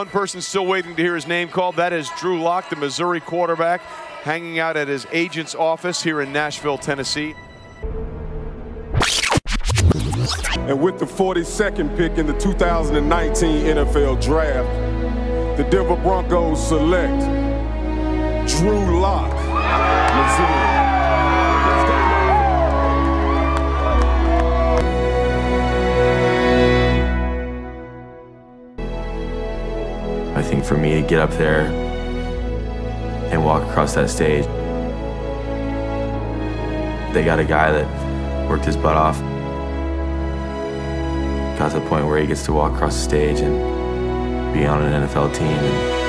One person still waiting to hear his name called. That is Drew Lock, the Missouri quarterback, hanging out at his agent's office here in Nashville, Tennessee. And with the 42nd pick in the 2019 NFL Draft, the Denver Broncos select Drew Lock. I think for me to get up there and walk across that stage, they got a guy that worked his butt off, got to the point where he gets to walk across the stage and be on an NFL team. And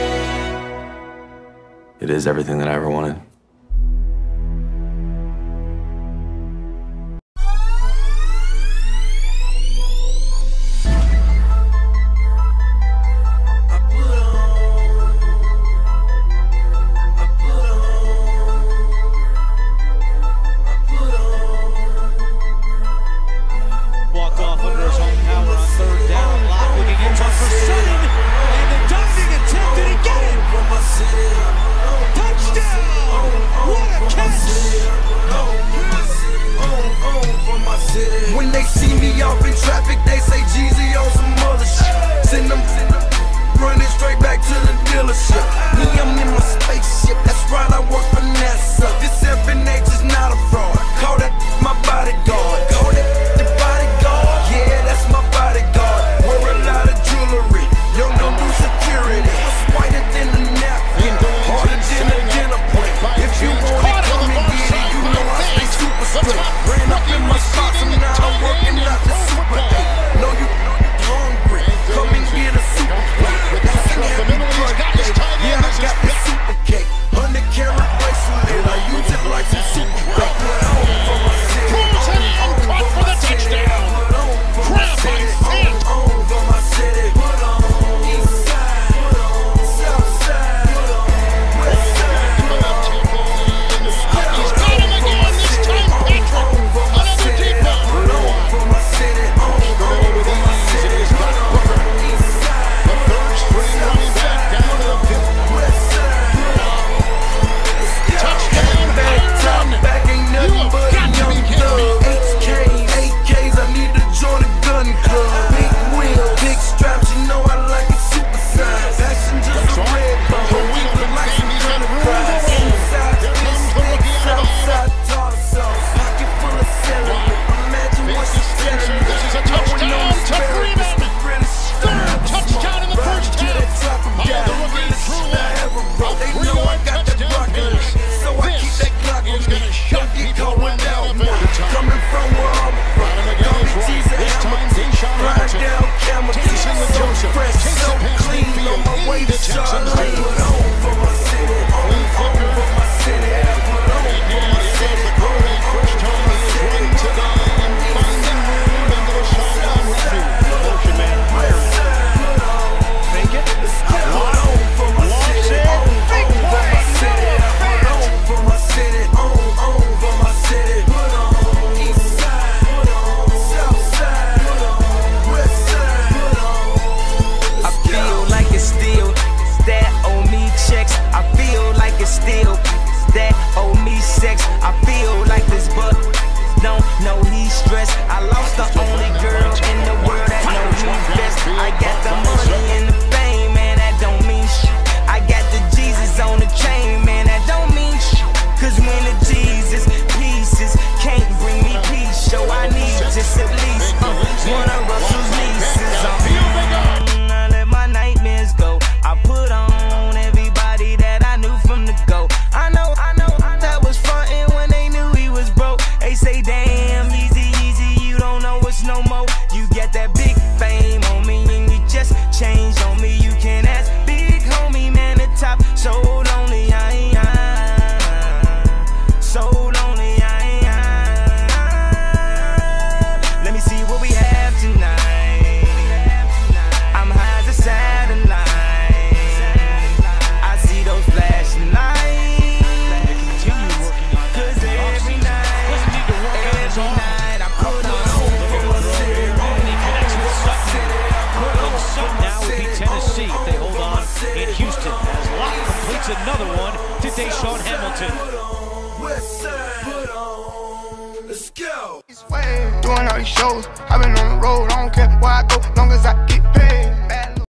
it is everything that I ever wanted. sex. I feel like this, but don't know he's stressed. I lost the only girl in the world that know you best. I got the money and the fame, man, that don't mean shit. I got the Jesus on the chain, man, that don't mean shit. Cause when the Jesus pieces can't bring me peace, so I need just at least. another one to DaeSean Hamilton. Doing all these shows, I've been on the road, I don't care where I go, long as I.